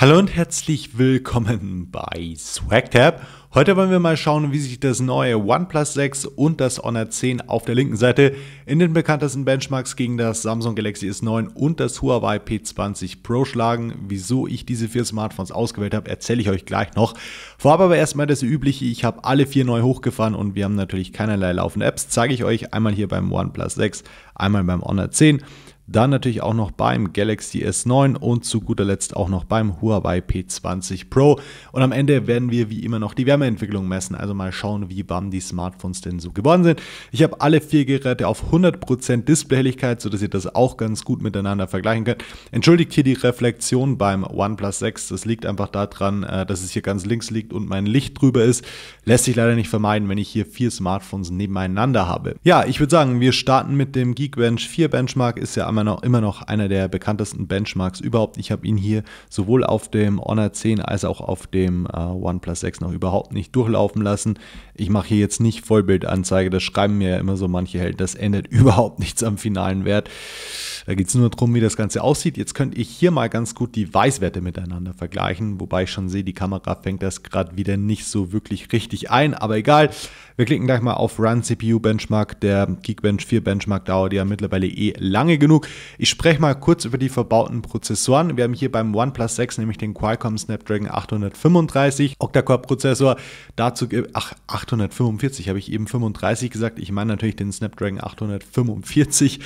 Hallo und herzlich willkommen bei SwagTab. Heute wollen wir mal schauen, wie sich das neue OnePlus 6 und das Honor 10 auf der linken Seite in den bekanntesten Benchmarks gegen das Samsung Galaxy S9 und das Huawei P20 Pro schlagen. Wieso ich diese vier Smartphones ausgewählt habe, erzähle ich euch gleich noch. Vorab aber erstmal das übliche, ich habe alle vier neu hochgefahren und wir haben natürlich keinerlei laufende Apps. Zeige ich euch einmal hier beim OnePlus 6, einmal beim Honor 10. Dann natürlich auch noch beim Galaxy S9 und zu guter Letzt auch noch beim Huawei P20 Pro. Und am Ende werden wir wie immer noch die Wärmeentwicklung messen, also mal schauen, wie warm die Smartphones denn so geworden sind. Ich habe alle vier Geräte auf 100% Displayhelligkeit, sodass ihr das auch ganz gut miteinander vergleichen könnt. Entschuldigt hier die Reflexion beim OnePlus 6, das liegt einfach daran, äh, dass es hier ganz links liegt und mein Licht drüber ist. Lässt sich leider nicht vermeiden, wenn ich hier vier Smartphones nebeneinander habe. Ja, ich würde sagen, wir starten mit dem Geekbench 4 Benchmark, ist ja am immer noch, immer noch einer der bekanntesten Benchmarks überhaupt. Ich habe ihn hier sowohl auf dem Honor 10 als auch auf dem äh, OnePlus 6 noch überhaupt nicht durchlaufen lassen. Ich mache hier jetzt nicht Vollbildanzeige, das schreiben mir ja immer so manche Helden. Das ändert überhaupt nichts am finalen Wert. Da geht es nur darum, wie das Ganze aussieht. Jetzt könnte ich hier mal ganz gut die Weißwerte miteinander vergleichen, wobei ich schon sehe, die Kamera fängt das gerade wieder nicht so wirklich richtig ein, aber egal. Wir klicken gleich mal auf Run CPU Benchmark. Der Geekbench 4 Benchmark dauert ja mittlerweile eh lange genug. Ich spreche mal kurz über die verbauten Prozessoren. Wir haben hier beim OnePlus 6 nämlich den Qualcomm Snapdragon 835 Octa-Core-Prozessor. Dazu, ach, 845 habe ich eben 35 gesagt. Ich meine natürlich den Snapdragon 845.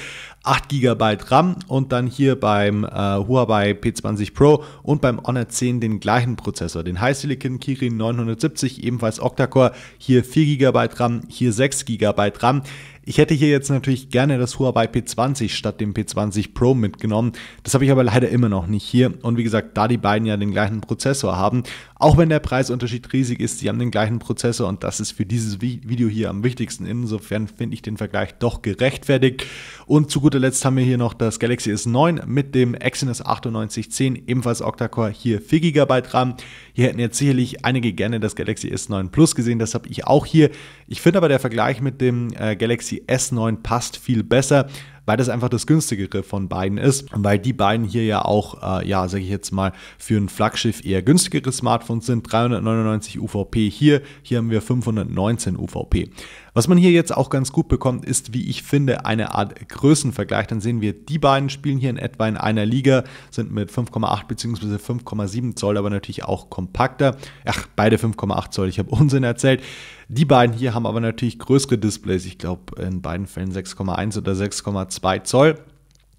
8 GB RAM und dann hier beim äh, Huawei P20 Pro und beim Honor 10 den gleichen Prozessor, den High Silicon Kirin 970, ebenfalls Octa-Core. Hier 4 GB RAM, hier 6 GB RAM. Ich hätte hier jetzt natürlich gerne das Huawei P20 statt dem P20 Pro mitgenommen. Das habe ich aber leider immer noch nicht hier. Und wie gesagt, da die beiden ja den gleichen Prozessor haben, auch wenn der Preisunterschied riesig ist, sie haben den gleichen Prozessor und das ist für dieses Video hier am wichtigsten. Insofern finde ich den Vergleich doch gerechtfertigt. Und zu guter Letzt haben wir hier noch das Galaxy S9 mit dem Exynos 9810, ebenfalls Octa-Core, hier 4 GB RAM. Hier hätten jetzt sicherlich einige gerne das Galaxy S9 Plus gesehen, das habe ich auch hier. Ich finde aber der Vergleich mit dem äh, Galaxy Galaxy S9 passt viel besser, weil das einfach das günstigere von beiden ist und weil die beiden hier ja auch, äh, ja, sage ich jetzt mal, für ein Flaggschiff eher günstigere Smartphones sind. 399 UVP hier, hier haben wir 519 UVP. Was man hier jetzt auch ganz gut bekommt, ist, wie ich finde, eine Art Größenvergleich. Dann sehen wir, die beiden spielen hier in etwa in einer Liga, sind mit 5,8 bzw. 5,7 Zoll, aber natürlich auch kompakter. Ach, beide 5,8 Zoll, ich habe Unsinn erzählt. Die beiden hier haben aber natürlich größere Displays. Ich glaube, in beiden Fällen 6,1 oder 6,2 Zoll.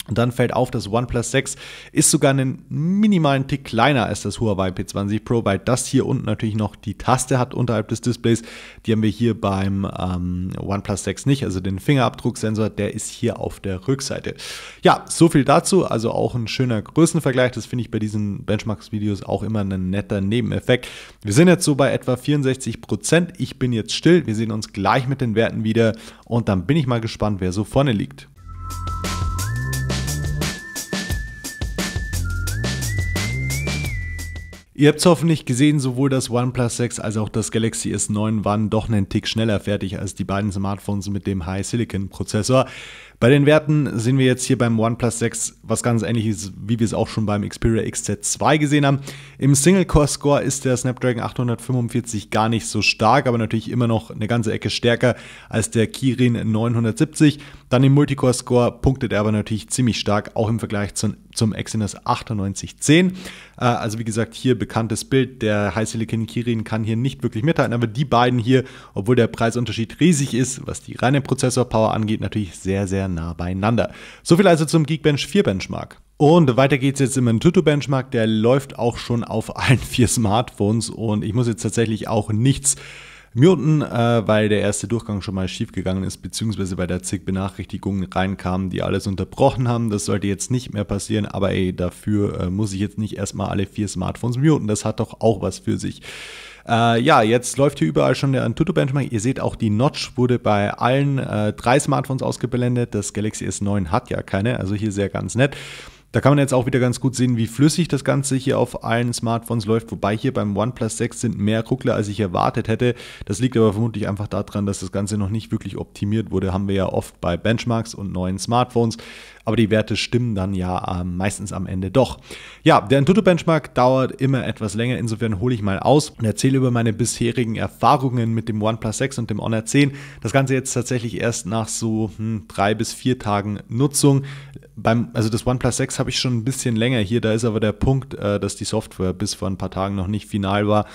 Und dann fällt auf, das OnePlus 6 ist sogar einen minimalen Tick kleiner als das Huawei P20 Pro, weil das hier unten natürlich noch die Taste hat unterhalb des Displays. Die haben wir hier beim ähm, OnePlus 6 nicht, also den Fingerabdrucksensor, der ist hier auf der Rückseite. Ja, so viel dazu, also auch ein schöner Größenvergleich. Das finde ich bei diesen Benchmarks-Videos auch immer ein netter Nebeneffekt. Wir sind jetzt so bei etwa 64 Prozent. Ich bin jetzt still. Wir sehen uns gleich mit den Werten wieder und dann bin ich mal gespannt, wer so vorne liegt. Ihr habt es hoffentlich gesehen, sowohl das OnePlus 6 als auch das Galaxy S9 waren doch einen Tick schneller fertig als die beiden Smartphones mit dem High Silicon Prozessor. Bei den Werten sehen wir jetzt hier beim OnePlus 6 was ganz ähnliches, wie wir es auch schon beim Xperia XZ2 gesehen haben. Im Single-Core-Score ist der Snapdragon 845 gar nicht so stark, aber natürlich immer noch eine ganze Ecke stärker als der Kirin 970. Dann im Multicore-Score punktet er aber natürlich ziemlich stark, auch im Vergleich zum, zum Exynos 9810. Äh, also wie gesagt, hier bekanntes Bild. Der High Silicon Kirin kann hier nicht wirklich mithalten, aber die beiden hier, obwohl der Preisunterschied riesig ist, was die reine Prozessor-Power angeht, natürlich sehr, sehr nah beieinander. Soviel also zum Geekbench 4 Benchmark. Und weiter geht es jetzt im Antutu Benchmark, der läuft auch schon auf allen vier Smartphones und ich muss jetzt tatsächlich auch nichts muten, äh, weil der erste Durchgang schon mal schief gegangen ist, beziehungsweise bei der zig Benachrichtigungen reinkamen, die alles unterbrochen haben. Das sollte jetzt nicht mehr passieren, aber ey, dafür äh, muss ich jetzt nicht erstmal alle vier Smartphones muten. Das hat doch auch was für sich. Äh, ja, jetzt läuft hier überall schon der Antutu Benchmark. Ihr seht auch, die Notch wurde bei allen äh, drei Smartphones ausgeblendet. Das Galaxy S9 hat ja keine, also hier sehr ganz nett. Da kann man jetzt auch wieder ganz gut sehen, wie flüssig das Ganze hier auf allen Smartphones läuft, wobei hier beim OnePlus 6 sind mehr Ruckler, als ich erwartet hätte. Das liegt aber vermutlich einfach daran, dass das Ganze noch nicht wirklich optimiert wurde. Haben wir ja oft bei Benchmarks und neuen Smartphones. Aber die Werte stimmen dann ja äh, meistens am Ende doch. Ja, der Antutu-Benchmark dauert immer etwas länger, insofern hole ich mal aus und erzähle über meine bisherigen Erfahrungen mit dem OnePlus 6 und dem Honor 10. Das Ganze jetzt tatsächlich erst nach so hm, drei bis vier Tagen Nutzung. Beim, also das OnePlus 6 habe ich schon ein bisschen länger hier, da ist aber der Punkt, äh, dass die Software bis vor ein paar Tagen noch nicht final war.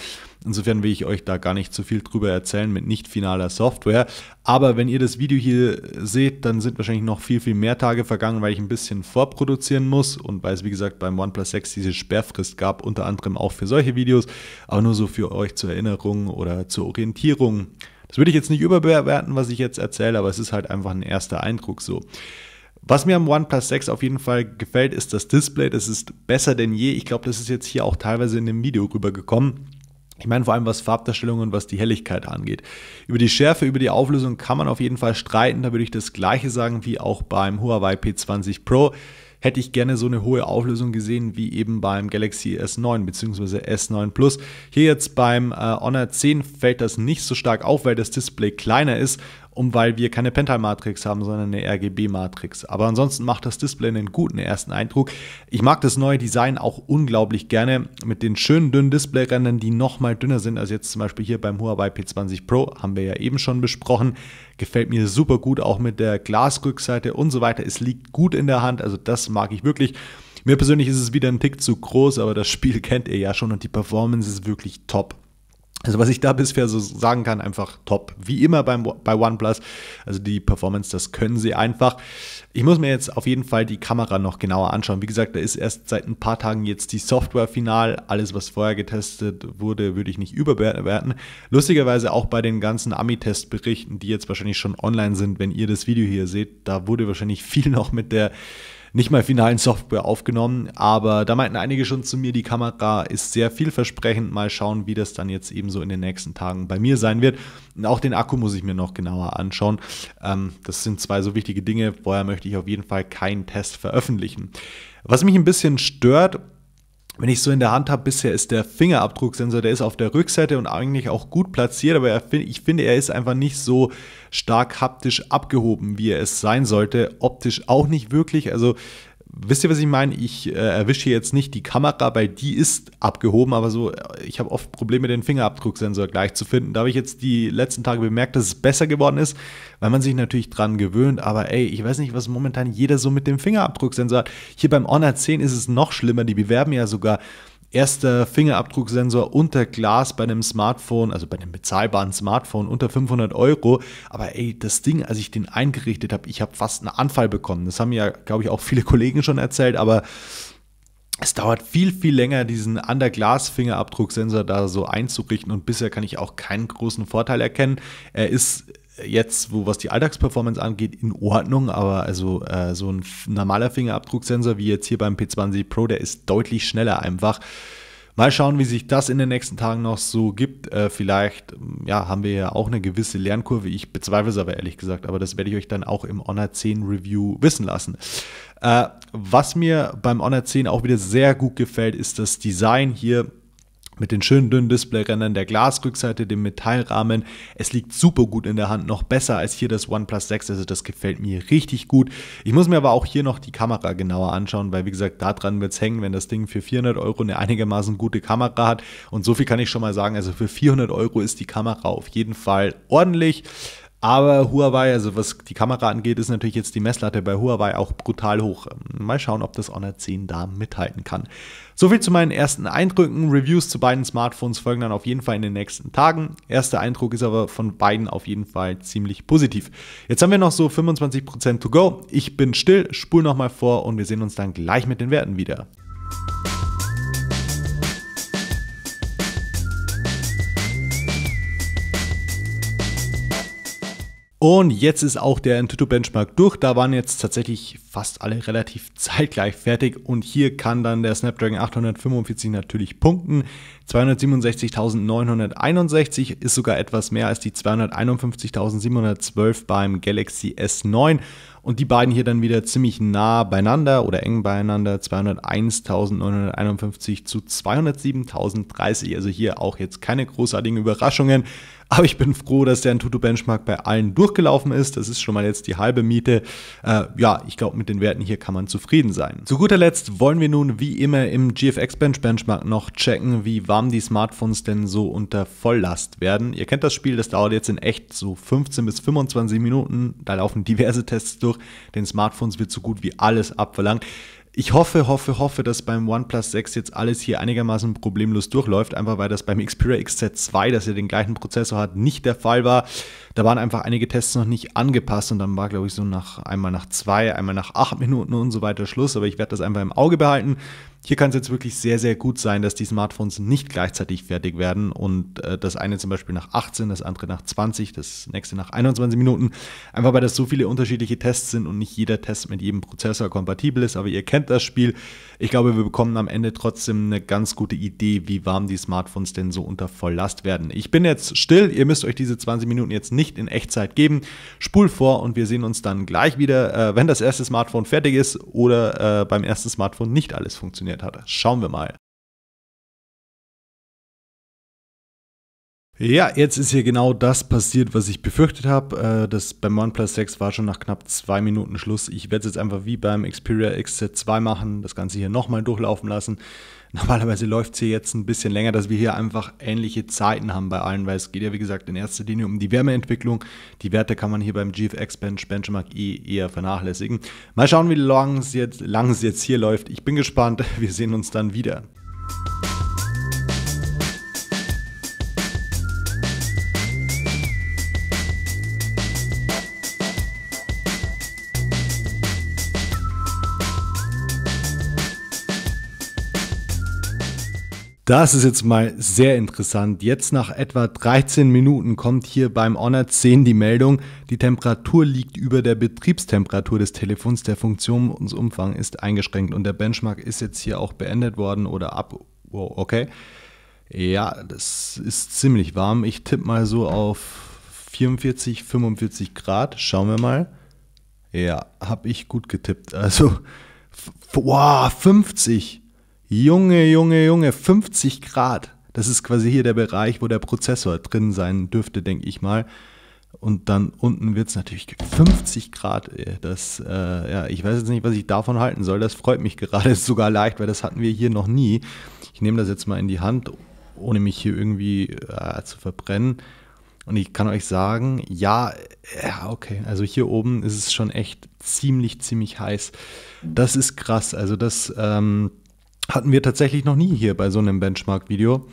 Insofern will ich euch da gar nicht zu viel drüber erzählen mit nicht finaler Software. Aber wenn ihr das Video hier seht, dann sind wahrscheinlich noch viel, viel mehr Tage vergangen, weil ich ein bisschen vorproduzieren muss und weil es, wie gesagt, beim OnePlus 6 diese Sperrfrist gab, unter anderem auch für solche Videos, aber nur so für euch zur Erinnerung oder zur Orientierung. Das würde ich jetzt nicht überbewerten, was ich jetzt erzähle, aber es ist halt einfach ein erster Eindruck so. Was mir am OnePlus 6 auf jeden Fall gefällt, ist das Display. Das ist besser denn je. Ich glaube, das ist jetzt hier auch teilweise in dem Video rübergekommen. Ich meine vor allem, was Farbdarstellung und was die Helligkeit angeht. Über die Schärfe, über die Auflösung kann man auf jeden Fall streiten. Da würde ich das gleiche sagen wie auch beim Huawei P20 Pro. Hätte ich gerne so eine hohe Auflösung gesehen wie eben beim Galaxy S9 bzw. S9 Plus. Hier jetzt beim äh, Honor 10 fällt das nicht so stark auf, weil das Display kleiner ist um weil wir keine Pental-Matrix haben, sondern eine RGB-Matrix. Aber ansonsten macht das Display einen guten ersten Eindruck. Ich mag das neue Design auch unglaublich gerne mit den schönen dünnen Displayrändern, die nochmal dünner sind als jetzt zum Beispiel hier beim Huawei P20 Pro, haben wir ja eben schon besprochen. Gefällt mir super gut, auch mit der Glasrückseite und so weiter. Es liegt gut in der Hand, also das mag ich wirklich. Mir persönlich ist es wieder ein Tick zu groß, aber das Spiel kennt ihr ja schon und die Performance ist wirklich top. Also was ich da bisher so sagen kann, einfach top. Wie immer beim, bei OnePlus. Also die Performance, das können sie einfach. Ich muss mir jetzt auf jeden Fall die Kamera noch genauer anschauen. Wie gesagt, da ist erst seit ein paar Tagen jetzt die Software final. Alles, was vorher getestet wurde, würde ich nicht überbewerten. Lustigerweise auch bei den ganzen Ami-Testberichten, die jetzt wahrscheinlich schon online sind, wenn ihr das Video hier seht, da wurde wahrscheinlich viel noch mit der nicht mal finalen Software aufgenommen, aber da meinten einige schon zu mir, die Kamera ist sehr vielversprechend. Mal schauen, wie das dann jetzt eben so in den nächsten Tagen bei mir sein wird. Und auch den Akku muss ich mir noch genauer anschauen. Ähm, das sind zwei so wichtige Dinge. Vorher möchte ich auf jeden Fall keinen Test veröffentlichen. Was mich ein bisschen stört, wenn ich so in der Hand habe, bisher ist der Fingerabdrucksensor, der ist auf der Rückseite und eigentlich auch gut platziert, aber er, ich finde, er ist einfach nicht so stark haptisch abgehoben, wie er es sein sollte. Optisch auch nicht wirklich. Also wisst ihr, was ich meine? Ich äh, erwische jetzt nicht die Kamera, weil die ist abgehoben, aber so, ich habe oft Probleme, den Fingerabdrucksensor gleich zu finden. Da habe ich jetzt die letzten Tage bemerkt, dass es besser geworden ist, weil man sich natürlich dran gewöhnt. Aber ey, ich weiß nicht, was momentan jeder so mit dem Fingerabdrucksensor hat. Hier beim Honor 10 ist es noch schlimmer. Die bewerben ja sogar erster Fingerabdrucksensor unter Glas bei einem Smartphone, also bei einem bezahlbaren Smartphone unter 500 Euro. Aber ey, das Ding, als ich den eingerichtet habe, ich habe fast einen Anfall bekommen. Das haben ja, glaube ich, auch viele Kollegen schon erzählt, aber es dauert viel, viel länger, diesen Under-Glas-Fingerabdrucksensor da so einzurichten und bisher kann ich auch keinen großen Vorteil erkennen. Er ist jetzt, wo was die Alltagsperformance angeht, in Ordnung, aber also äh, so ein normaler Fingerabdrucksensor wie jetzt hier beim P20 Pro, der ist deutlich schneller einfach. Mal schauen, wie sich das in den nächsten Tagen noch so gibt. Äh, vielleicht ja, haben wir ja auch eine gewisse Lernkurve. Ich bezweifle es aber ehrlich gesagt, aber das werde ich euch dann auch im Honor 10 Review wissen lassen. Äh, was mir beim Honor 10 auch wieder sehr gut gefällt, ist das Design hier mit den schönen dünnen Displayrändern, der Glasrückseite, dem Metallrahmen. Es liegt super gut in der Hand, noch besser als hier das OnePlus 6. Also das gefällt mir richtig gut. Ich muss mir aber auch hier noch die Kamera genauer anschauen, weil wie gesagt, daran wird es hängen, wenn das Ding für 400 Euro eine einigermaßen gute Kamera hat. Und so viel kann ich schon mal sagen, also für 400 Euro ist die Kamera auf jeden Fall ordentlich. Aber Huawei, also was die Kamera angeht, ist natürlich jetzt die Messlatte bei Huawei auch brutal hoch. Mal schauen, ob das Honor 10 da mithalten kann. Soviel zu meinen ersten Eindrücken. Reviews zu beiden Smartphones folgen dann auf jeden Fall in den nächsten Tagen. Erster Eindruck ist aber von beiden auf jeden Fall ziemlich positiv. Jetzt haben wir noch so 25% to go. Ich bin still, spul nochmal vor und wir sehen uns dann gleich mit den Werten wieder. Und jetzt ist auch der Antutu Benchmark durch. Da waren jetzt tatsächlich fast alle relativ zeitgleich fertig. Und hier kann dann der Snapdragon 845 natürlich punkten. 267.961 ist sogar etwas mehr als die 251.712 beim Galaxy S9. Und die beiden hier dann wieder ziemlich nah beieinander oder eng beieinander. 201.951 zu 207.030. Also hier auch jetzt keine großartigen Überraschungen. Aber ich bin froh, dass der Antutu Benchmark bei allen durchgelaufen ist. Das ist schon mal jetzt die halbe Miete. Äh, ja, ich glaube, mit den Werten hier kann man zufrieden sein. Zu guter Letzt wollen wir nun wie immer im GFX Bench Benchmark noch checken, wie warm die Smartphones denn so unter Volllast werden. Ihr kennt das Spiel, das dauert jetzt in echt so 15 bis 25 Minuten. Da laufen diverse Tests durch. Den Smartphones wird so gut wie alles abverlangt. Ich hoffe, hoffe, hoffe, dass beim OnePlus 6 jetzt alles hier einigermaßen problemlos durchläuft, einfach weil das beim Xperia XZ2, das ja den gleichen Prozessor hat, nicht der Fall war. Da waren einfach einige Tests noch nicht angepasst und dann war, glaube ich, so nach einmal nach zwei, einmal nach acht Minuten und so weiter Schluss. Aber ich werde das einfach im Auge behalten. Hier kann es jetzt wirklich sehr, sehr gut sein, dass die Smartphones nicht gleichzeitig fertig werden und äh, das eine zum Beispiel nach 18, das andere nach 20, das nächste nach 21 Minuten. Einfach weil das so viele unterschiedliche Tests sind und nicht jeder Test mit jedem Prozessor kompatibel ist. Aber ihr kennt das Spiel. Ich glaube, wir bekommen am Ende trotzdem eine ganz gute Idee, wie warm die Smartphones denn so unter Volllast werden. Ich bin jetzt still. Ihr müsst euch diese 20 Minuten jetzt nicht in Echtzeit geben. Spul vor und wir sehen uns dann gleich wieder, äh, wenn das erste Smartphone fertig ist oder äh, beim ersten Smartphone nicht alles funktioniert funktioniert hat. Schauen wir mal. Ja, jetzt ist hier genau das passiert, was ich befürchtet habe. Äh, das beim OnePlus 6 war schon nach knapp zwei Minuten Schluss. Ich werde es jetzt einfach wie beim Xperia XZ2 machen, das Ganze hier nochmal durchlaufen lassen. Normalerweise läuft es hier jetzt ein bisschen länger, dass wir hier einfach ähnliche Zeiten haben bei allen, weil es geht ja wie gesagt in erster Linie um die Wärmeentwicklung. Die Werte kann man hier beim GFX Bench Benchmark E eher vernachlässigen. Mal schauen, wie lang es jetzt, lang es jetzt hier läuft. Ich bin gespannt. Wir sehen uns dann wieder. Das ist jetzt mal sehr interessant. Jetzt nach etwa 13 Minuten kommt hier beim Honor 10 die Meldung, die Temperatur liegt über der Betriebstemperatur des Telefons. Der Funktionsumfang ist eingeschränkt und der Benchmark ist jetzt hier auch beendet worden oder ab. Wow, okay. Ja, das ist ziemlich warm. Ich tippe mal so auf 44, 45 Grad. Schauen wir mal. Ja, habe ich gut getippt. Also, wow, 50. Junge, Junge, Junge, 50 Grad. Das ist quasi hier der Bereich, wo der Prozessor drin sein dürfte, denke ich mal. Und dann unten wird es natürlich 50 Grad. Das, äh, ja, ich weiß jetzt nicht, was ich davon halten soll. Das freut mich gerade sogar leicht, weil das hatten wir hier noch nie. Ich nehme das jetzt mal in die Hand, ohne mich hier irgendwie äh, zu verbrennen. Und ich kann euch sagen, ja, ja, okay. Also hier oben ist es schon echt ziemlich, ziemlich heiß. Das ist krass. Also das, ähm, hatten wir tatsächlich noch nie hier bei so einem Benchmark-Video.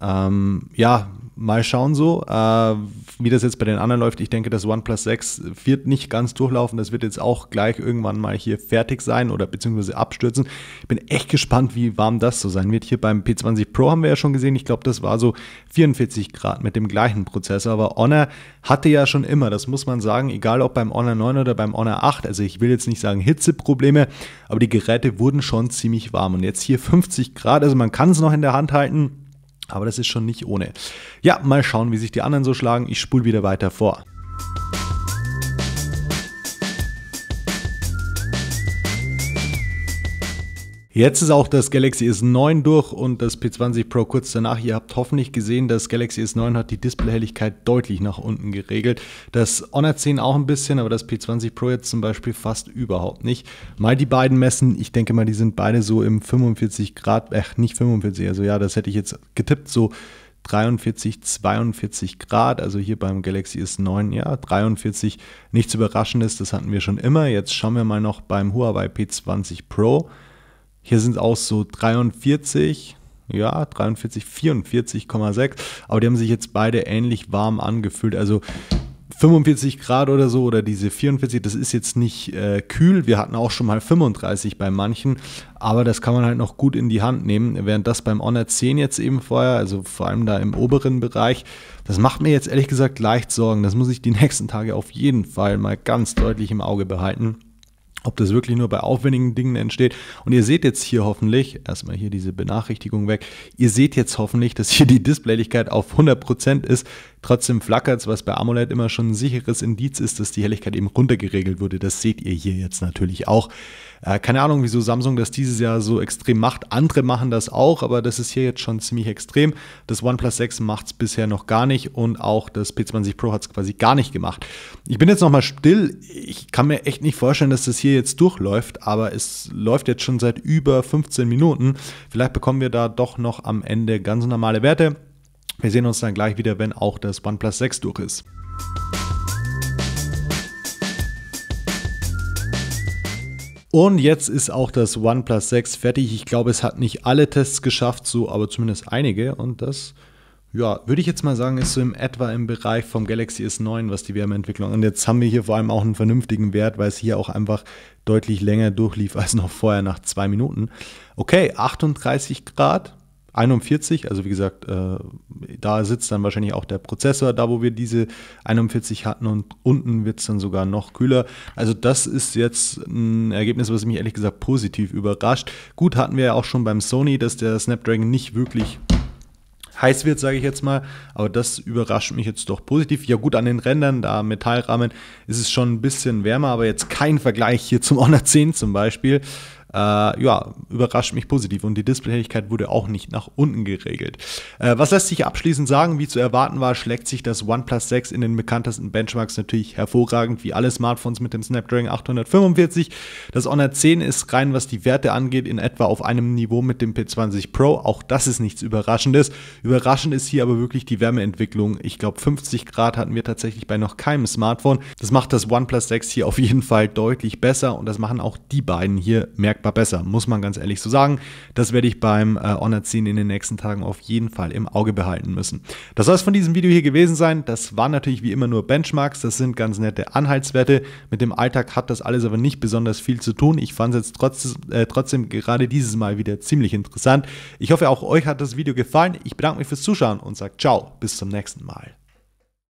Ähm, ja, mal schauen so, äh, wie das jetzt bei den anderen läuft. Ich denke, das OnePlus 6 wird nicht ganz durchlaufen. Das wird jetzt auch gleich irgendwann mal hier fertig sein oder beziehungsweise abstürzen. Ich bin echt gespannt, wie warm das so sein wird. Hier beim P20 Pro haben wir ja schon gesehen. Ich glaube, das war so 44 Grad mit dem gleichen Prozessor. Aber Honor hatte ja schon immer, das muss man sagen, egal ob beim Honor 9 oder beim Honor 8. Also ich will jetzt nicht sagen Hitzeprobleme, aber die Geräte wurden schon ziemlich warm. Und jetzt hier 50 Grad, also man kann es noch in der Hand halten. Aber das ist schon nicht ohne. Ja, mal schauen, wie sich die anderen so schlagen. Ich spule wieder weiter vor. Jetzt ist auch das Galaxy S9 durch und das P20 Pro kurz danach. Ihr habt hoffentlich gesehen, das Galaxy S9 hat die Displayhelligkeit deutlich nach unten geregelt. Das Honor 10 auch ein bisschen, aber das P20 Pro jetzt zum Beispiel fast überhaupt nicht. Mal die beiden messen, ich denke mal, die sind beide so im 45 Grad, äh, nicht 45, also ja, das hätte ich jetzt getippt, so 43, 42 Grad, also hier beim Galaxy S9, ja, 43, nichts Überraschendes, das hatten wir schon immer. Jetzt schauen wir mal noch beim Huawei P20 Pro. Hier sind auch so 43, ja, 43, 44,6, aber die haben sich jetzt beide ähnlich warm angefühlt. Also 45 Grad oder so oder diese 44, das ist jetzt nicht äh, kühl. Wir hatten auch schon mal 35 bei manchen, aber das kann man halt noch gut in die Hand nehmen. Während das beim Honor 10 jetzt eben vorher, also vor allem da im oberen Bereich, das macht mir jetzt ehrlich gesagt leicht Sorgen. Das muss ich die nächsten Tage auf jeden Fall mal ganz deutlich im Auge behalten. Ob das wirklich nur bei aufwendigen Dingen entsteht. Und ihr seht jetzt hier hoffentlich, erstmal hier diese Benachrichtigung weg, ihr seht jetzt hoffentlich, dass hier die Displaylichkeit auf 100% ist. Trotzdem flackert es, was bei AMOLED immer schon ein sicheres Indiz ist, dass die Helligkeit eben runtergeregelt wurde. Das seht ihr hier jetzt natürlich auch. Äh, keine Ahnung, wieso Samsung das dieses Jahr so extrem macht. Andere machen das auch, aber das ist hier jetzt schon ziemlich extrem. Das OnePlus 6 macht es bisher noch gar nicht und auch das P20 Pro hat es quasi gar nicht gemacht. Ich bin jetzt nochmal still. Ich kann mir echt nicht vorstellen, dass das hier jetzt durchläuft, aber es läuft jetzt schon seit über 15 Minuten. Vielleicht bekommen wir da doch noch am Ende ganz normale Werte. Wir sehen uns dann gleich wieder, wenn auch das OnePlus 6 durch ist. Und jetzt ist auch das OnePlus 6 fertig. Ich glaube, es hat nicht alle Tests geschafft, so aber zumindest einige. Und das, ja, würde ich jetzt mal sagen, ist so im etwa im Bereich vom Galaxy S9, was die Wärmeentwicklung. Und jetzt haben wir hier vor allem auch einen vernünftigen Wert, weil es hier auch einfach deutlich länger durchlief als noch vorher nach zwei Minuten. Okay, 38 Grad 41, also wie gesagt, äh, da sitzt dann wahrscheinlich auch der Prozessor, da wo wir diese 41 hatten und unten wird es dann sogar noch kühler. Also das ist jetzt ein Ergebnis, was mich ehrlich gesagt positiv überrascht. Gut hatten wir ja auch schon beim Sony, dass der Snapdragon nicht wirklich heiß wird, sage ich jetzt mal. Aber das überrascht mich jetzt doch positiv. Ja gut, an den Rändern, da Metallrahmen, ist es schon ein bisschen wärmer, aber jetzt kein Vergleich hier zum Honor 10 zum Beispiel äh, ja, überrascht mich positiv und die Displayhelligkeit wurde auch nicht nach unten geregelt. Äh, was lässt sich abschließend sagen? Wie zu erwarten war, schlägt sich das OnePlus 6 in den bekanntesten Benchmarks natürlich hervorragend, wie alle Smartphones mit dem Snapdragon 845. Das Honor 10 ist rein, was die Werte angeht, in etwa auf einem Niveau mit dem P20 Pro. Auch das ist nichts Überraschendes. Überraschend ist hier aber wirklich die Wärmeentwicklung. Ich glaube, 50 Grad hatten wir tatsächlich bei noch keinem Smartphone. Das macht das OnePlus 6 hier auf jeden Fall deutlich besser und das machen auch die beiden hier merkbar merkbar besser, muss man ganz ehrlich so sagen. Das werde ich beim äh, Honor 10 in den nächsten Tagen auf jeden Fall im Auge behalten müssen. Das soll es von diesem Video hier gewesen sein. Das waren natürlich wie immer nur Benchmarks, das sind ganz nette Anhaltswerte. Mit dem Alltag hat das alles aber nicht besonders viel zu tun. Ich fand es jetzt trotz, äh, trotzdem gerade dieses Mal wieder ziemlich interessant. Ich hoffe, auch euch hat das Video gefallen. Ich bedanke mich fürs Zuschauen und sage ciao, bis zum nächsten Mal.